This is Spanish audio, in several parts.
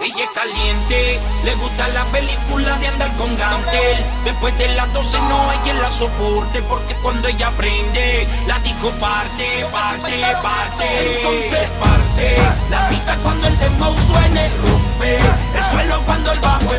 Ella es caliente, le gusta la película de andar con Gantel. Después de las 12 no hay quien la soporte, porque cuando ella prende, la disco parte, parte, parte. Entonces parte, la pista cuando el dembow suene, rompe. El suelo cuando el bajo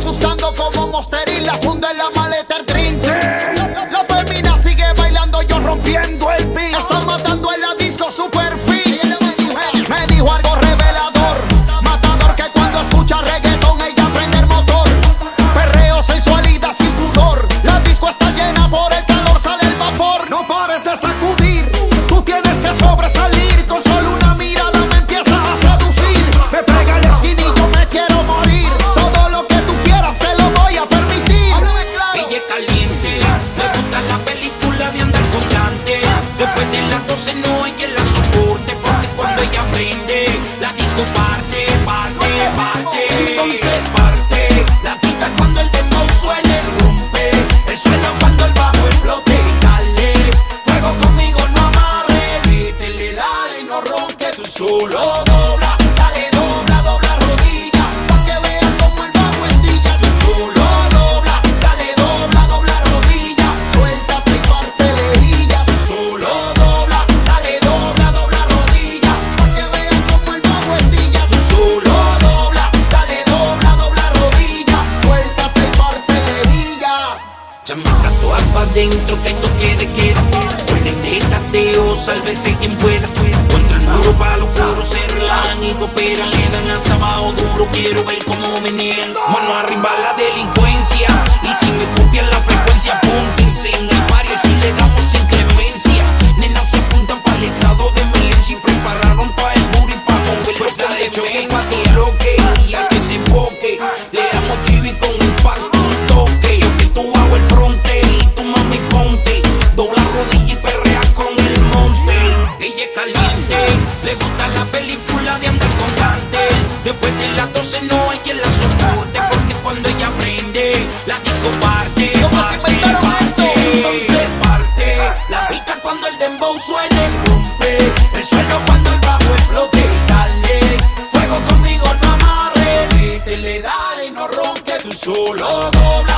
asustando como Monster y funda en la maleta de las 12 no hay quien la soporte, porque cuando ella prende, la disco parte, parte, parte. Entonces parte, la pista cuando el dembow suene, rompe. El suelo cuando el bajo explote dale. Fuego conmigo, no amarre, métele, dale, no ronque, tú solo todas pa' dentro, que esto quede, queda. Ponen de tateo, sálvese quien pueda. Contra el muro, pa' los coros se relajan y cooperan. Le dan hasta abajo duro, quiero ver cómo menean. Mano arriba la delincuencia. Y si me copian la frecuencia, apúntense. En el barrio si le damos sin dembow suene, rompe el suelo cuando el bajo explote. Dale, fuego conmigo no amarre, métele, dale, no ronque, tú solo doble.